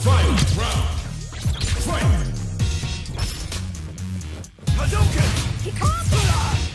Final round. Fight. Hadouken. He can't.